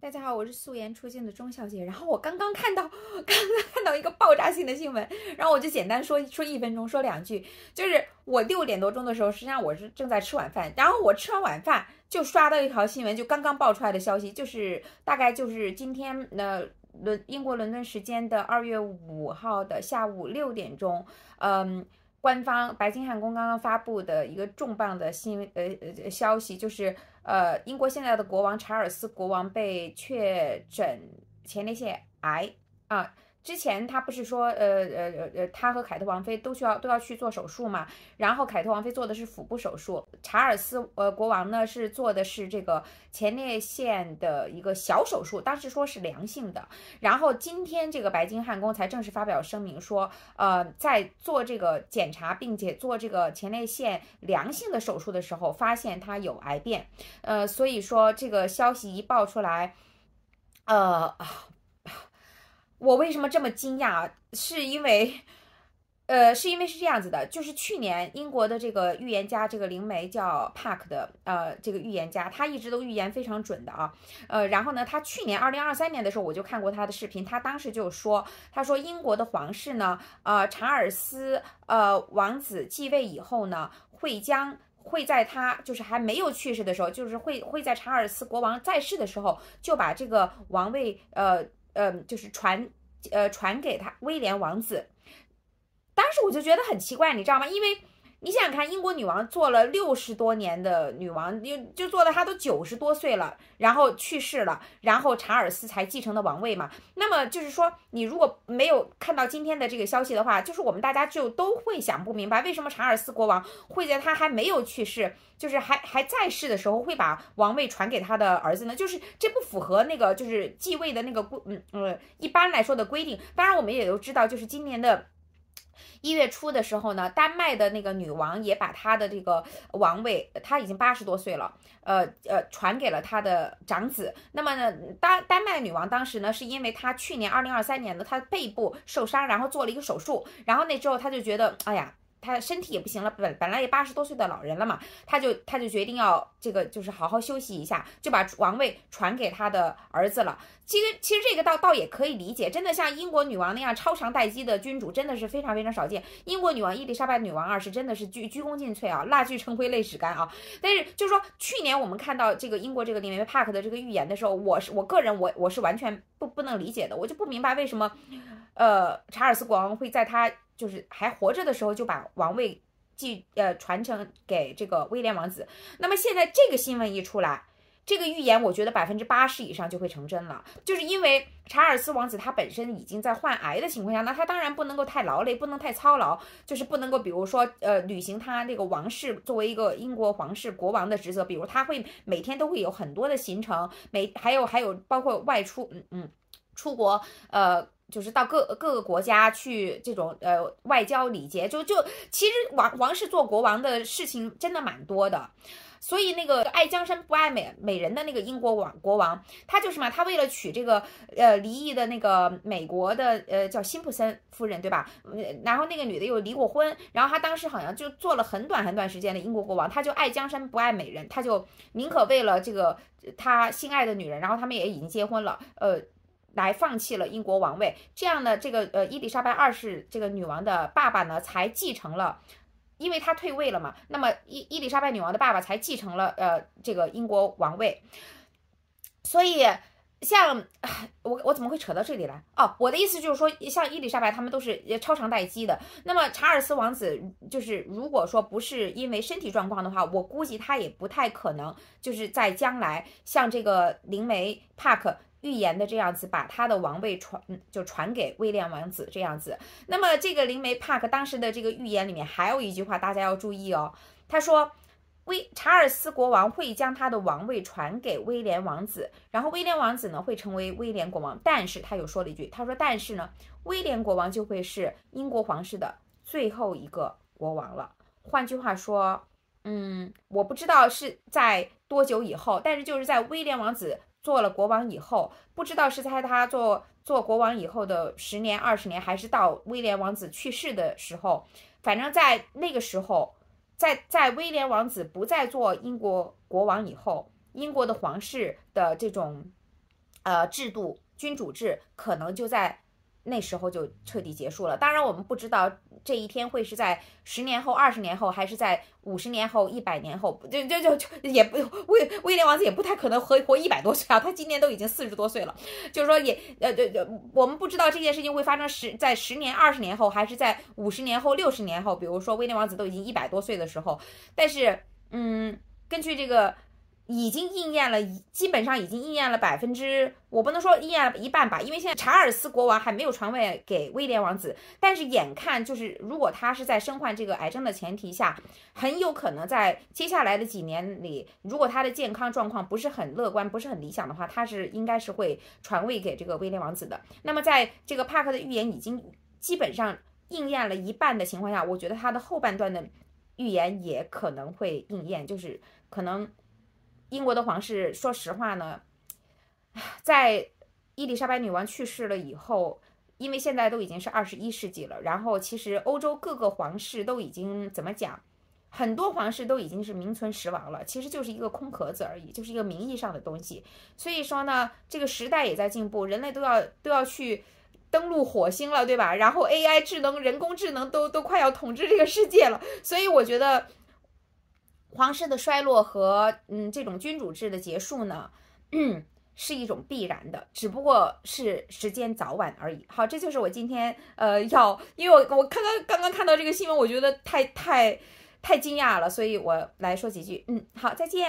大家好，我是素颜出镜的钟小姐。然后我刚刚看到，刚刚看到一个爆炸性的新闻，然后我就简单说说一分钟，说两句。就是我六点多钟的时候，实际上我是正在吃晚饭，然后我吃完晚饭就刷到一条新闻，就刚刚爆出来的消息，就是大概就是今天呃伦英国伦敦时间的二月五号的下午六点钟，嗯。官方白金汉宫刚刚发布的一个重磅的新呃呃消息，就是呃英国现在的国王查尔斯国王被确诊前列腺癌啊。之前他不是说，呃呃呃呃，他和凯特王妃都需要都要去做手术嘛？然后凯特王妃做的是腹部手术，查尔斯呃国王呢是做的是这个前列腺的一个小手术，当时说是良性的。然后今天这个白金汉宫才正式发表声明说，呃，在做这个检查并且做这个前列腺良性的手术的时候，发现他有癌变。呃，所以说这个消息一爆出来，呃啊。我为什么这么惊讶？是因为，呃，是因为是这样子的，就是去年英国的这个预言家，这个灵媒叫 Park 的，呃，这个预言家，他一直都预言非常准的啊，呃，然后呢，他去年二零二三年的时候，我就看过他的视频，他当时就说，他说英国的皇室呢，呃，查尔斯呃王子继位以后呢，会将会在他就是还没有去世的时候，就是会会在查尔斯国王在世的时候，就把这个王位，呃。嗯，就是传，呃，传给他威廉王子。当时我就觉得很奇怪，你知道吗？因为。你想想看，英国女王做了六十多年的女王，就就做到她都九十多岁了，然后去世了，然后查尔斯才继承的王位嘛。那么就是说，你如果没有看到今天的这个消息的话，就是我们大家就都会想不明白，为什么查尔斯国王会在他还没有去世，就是还还在世的时候，会把王位传给他的儿子呢？就是这不符合那个就是继位的那个规，嗯呃，一般来说的规定。当然，我们也都知道，就是今年的。一月初的时候呢，丹麦的那个女王也把她的这个王位，她已经八十多岁了，呃呃，传给了她的长子。那么呢，丹丹麦女王当时呢，是因为她去年二零二三年的她背部受伤，然后做了一个手术，然后那之后她就觉得，哎呀。他身体也不行了，本本来也八十多岁的老人了嘛，他就他就决定要这个就是好好休息一下，就把王位传给他的儿子了。其实其实这个倒倒也可以理解，真的像英国女王那样超长待机的君主真的是非常非常少见。英国女王伊丽莎白女王二世真的是鞠鞠躬尽瘁啊，蜡炬成灰泪始干啊。但是就是说去年我们看到这个英国这个里面 Park 的这个预言的时候，我是我个人我我是完全不不能理解的，我就不明白为什么，呃，查尔斯国王会在他。就是还活着的时候就把王位继呃传承给这个威廉王子。那么现在这个新闻一出来，这个预言我觉得百分之八十以上就会成真了。就是因为查尔斯王子他本身已经在患癌的情况下，那他当然不能够太劳累，不能太操劳，就是不能够比如说呃履行他那个王室作为一个英国皇室国王的职责，比如他会每天都会有很多的行程，每还有还有包括外出，嗯嗯，出国呃。就是到各各个国家去这种呃外交礼节，就就其实王王室做国王的事情真的蛮多的，所以那个爱江山不爱美美人的那个英国王国王，他就是嘛，他为了娶这个呃离异的那个美国的呃叫辛普森夫人对吧？然后那个女的又离过婚，然后他当时好像就做了很短很短时间的英国国王，他就爱江山不爱美人，他就宁可为了这个他心爱的女人，然后他们也已经结婚了，呃。来放弃了英国王位，这样呢，这个呃伊丽莎白二世这个女王的爸爸呢才继承了，因为他退位了嘛，那么伊伊丽莎白女王的爸爸才继承了呃这个英国王位，所以像我我怎么会扯到这里来？哦，我的意思就是说，像伊丽莎白他们都是超长待机的，那么查尔斯王子就是如果说不是因为身体状况的话，我估计他也不太可能就是在将来像这个灵媒帕克。预言的这样子，把他的王位传就传给威廉王子这样子。那么这个灵媒帕克当时的这个预言里面还有一句话，大家要注意哦。他说，威查尔斯国王会将他的王位传给威廉王子，然后威廉王子呢会成为威廉国王。但是他又说了一句，他说，但是呢，威廉国王就会是英国皇室的最后一个国王了。换句话说，嗯，我不知道是在多久以后，但是就是在威廉王子。做了国王以后，不知道是在他做做国王以后的十年、二十年，还是到威廉王子去世的时候，反正在那个时候，在在威廉王子不再做英国国王以后，英国的皇室的这种呃制度君主制可能就在。那时候就彻底结束了。当然，我们不知道这一天会是在十年后、二十年后，还是在五十年后、一百年后。就就就就也不威威廉王子也不太可能活活一百多岁啊，他今年都已经四十多岁了。就是说，也呃对对，我们不知道这件事情会发生十在十年、二十年后，还是在五十年后、六十年后。比如说，威廉王子都已经一百多岁的时候。但是，嗯，根据这个。已经应验了，基本上已经应验了百分之，我不能说应验了一半吧，因为现在查尔斯国王还没有传位给威廉王子，但是眼看就是如果他是在身患这个癌症的前提下，很有可能在接下来的几年里，如果他的健康状况不是很乐观，不是很理想的话，他是应该是会传位给这个威廉王子的。那么在这个帕克的预言已经基本上应验了一半的情况下，我觉得他的后半段的预言也可能会应验，就是可能。英国的皇室，说实话呢，在伊丽莎白女王去世了以后，因为现在都已经是二十一世纪了，然后其实欧洲各个皇室都已经怎么讲，很多皇室都已经是名存实亡了，其实就是一个空壳子而已，就是一个名义上的东西。所以说呢，这个时代也在进步，人类都要都要去登陆火星了，对吧？然后 AI 智能、人工智能都都快要统治这个世界了，所以我觉得。皇室的衰落和嗯这种君主制的结束呢，嗯是一种必然的，只不过是时间早晚而已。好，这就是我今天呃要，因为我我刚刚刚刚看到这个新闻，我觉得太太太惊讶了，所以我来说几句。嗯，好，再见。